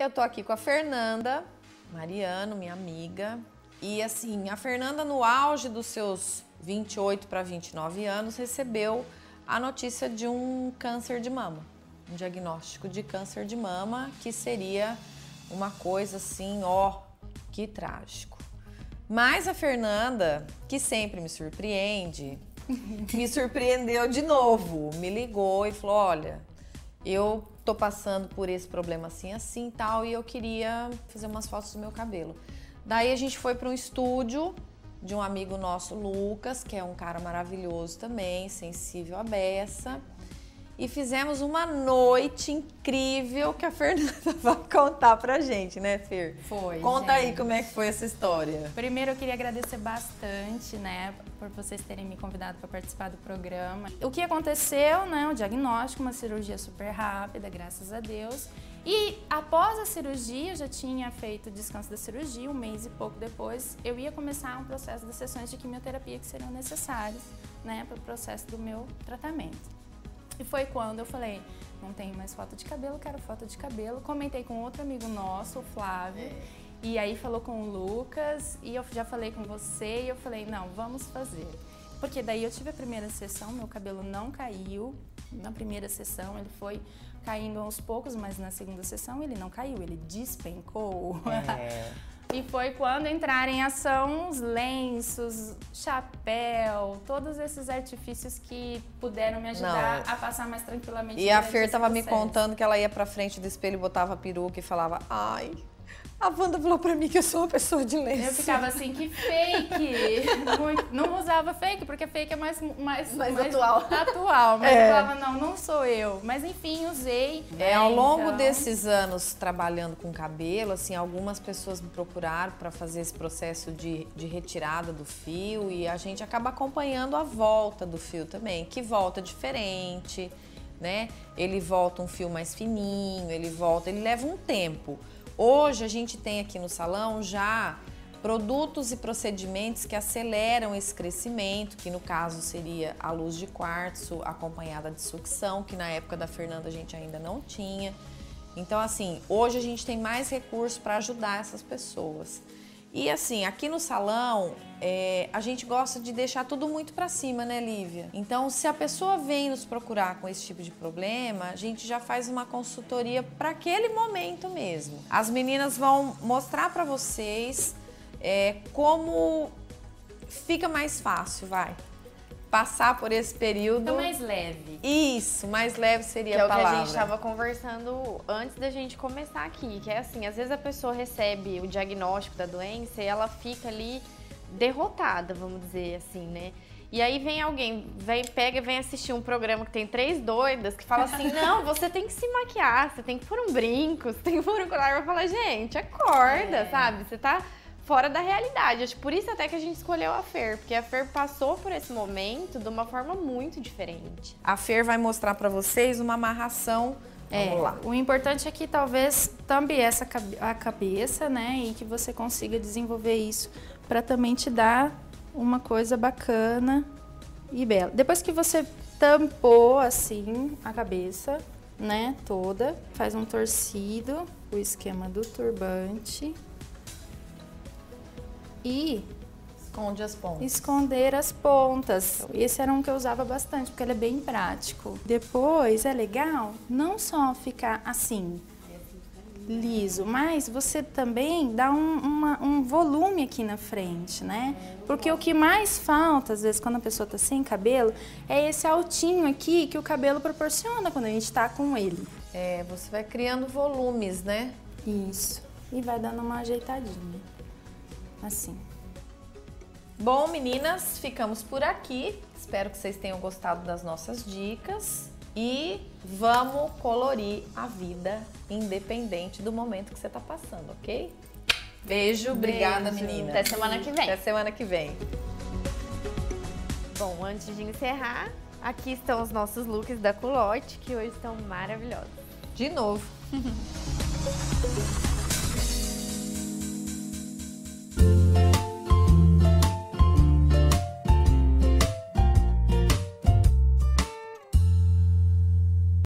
Eu tô aqui com a Fernanda Mariano, minha amiga. E assim, a Fernanda, no auge dos seus 28 para 29 anos, recebeu a notícia de um câncer de mama, um diagnóstico de câncer de mama, que seria uma coisa assim, ó, que trágico. Mas a Fernanda, que sempre me surpreende, me surpreendeu de novo. Me ligou e falou: Olha, eu tô passando por esse problema assim, assim tal, e eu queria fazer umas fotos do meu cabelo. Daí a gente foi para um estúdio de um amigo nosso, Lucas, que é um cara maravilhoso também, sensível à beça. E fizemos uma noite incrível que a Fernanda vai contar pra gente, né, Fer? Foi. Conta gente. aí como é que foi essa história. Primeiro eu queria agradecer bastante, né, por vocês terem me convidado para participar do programa. O que aconteceu, né, o diagnóstico, uma cirurgia super rápida, graças a Deus. E após a cirurgia, eu já tinha feito o descanso da cirurgia, um mês e pouco depois, eu ia começar um processo de sessões de quimioterapia que seriam necessárias, né, para o processo do meu tratamento. E foi quando eu falei, não tenho mais foto de cabelo, quero foto de cabelo. Comentei com outro amigo nosso, o Flávio. É. E aí falou com o Lucas e eu já falei com você e eu falei, não, vamos fazer. Porque daí eu tive a primeira sessão, meu cabelo não caiu. Na primeira sessão ele foi caindo aos poucos, mas na segunda sessão ele não caiu, ele despencou. É. E foi quando entraram em ação os lenços, chapéu, todos esses artifícios que puderam me ajudar Não. a passar mais tranquilamente. E a Fer estava me contando que ela ia para frente do espelho, botava peruca e falava: "Ai, a Wanda falou pra mim que eu sou uma pessoa de lenço. Eu ficava assim, que fake. não, usava fake, porque fake é mais, mais, mais, mais atual. atual. Mas é. eu falava, não, não sou eu. Mas enfim, usei. É, ao longo então... desses anos trabalhando com cabelo, assim, algumas pessoas me procuraram para fazer esse processo de, de retirada do fio e a gente acaba acompanhando a volta do fio também, que volta diferente, né? Ele volta um fio mais fininho, ele volta, ele leva um tempo. Hoje a gente tem aqui no salão já produtos e procedimentos que aceleram esse crescimento, que no caso seria a luz de quartzo acompanhada de sucção, que na época da Fernanda a gente ainda não tinha. Então, assim, hoje a gente tem mais recursos para ajudar essas pessoas. E assim, aqui no salão, é, a gente gosta de deixar tudo muito para cima, né, Lívia? Então, se a pessoa vem nos procurar com esse tipo de problema, a gente já faz uma consultoria para aquele momento mesmo. As meninas vão mostrar para vocês é, como fica mais fácil, vai passar por esse período. Então, mais leve. Isso, mais leve seria que a palavra. É o que a gente estava conversando antes da gente começar aqui, que é assim, às vezes a pessoa recebe o diagnóstico da doença e ela fica ali derrotada, vamos dizer assim, né? E aí vem alguém, vem, pega e vem assistir um programa que tem três doidas que fala assim: não, você tem que se maquiar, você tem que pôr um brinco, você tem que pôr um colar. Vai falar, gente, acorda, é. sabe? Você tá fora da realidade. Acho por isso até que a gente escolheu a Fer, porque a Fer passou por esse momento de uma forma muito diferente. A Fer vai mostrar para vocês uma amarração é, Vamos lá. O importante é que talvez tambe essa a cabeça, né, e que você consiga desenvolver isso para também te dar uma coisa bacana e bela. Depois que você tampou assim a cabeça, né, toda, faz um torcido, o esquema do turbante e Esconde as pontas. Esconder as pontas. Esse era um que eu usava bastante, porque ele é bem prático. Depois é legal não só ficar assim, liso, mas você também dá um, uma, um volume aqui na frente, né? Porque o que mais falta, às vezes, quando a pessoa tá sem cabelo, é esse altinho aqui que o cabelo proporciona quando a gente tá com ele. É, você vai criando volumes, né? Isso. E vai dando uma ajeitadinha assim. Bom, meninas, ficamos por aqui. Espero que vocês tenham gostado das nossas dicas e vamos colorir a vida independente do momento que você está passando, ok? Beijo, obrigada, meninas. Até semana que vem. Até semana que vem. Bom, antes de encerrar, aqui estão os nossos looks da Culotte, que hoje estão maravilhosos. De novo.